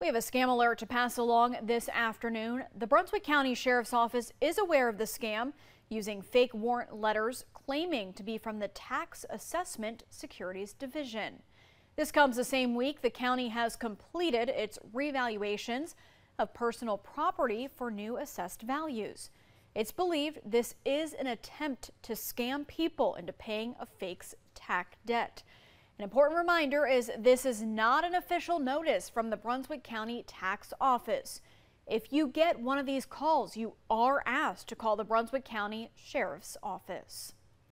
We have a scam alert to pass along this afternoon. The Brunswick County Sheriff's Office is aware of the scam using fake warrant letters claiming to be from the Tax Assessment Securities Division. This comes the same week the county has completed its revaluations of personal property for new assessed values. It's believed this is an attempt to scam people into paying a fake's tax debt. An important reminder is this is not an official notice from the Brunswick County Tax Office. If you get one of these calls, you are asked to call the Brunswick County Sheriff's Office.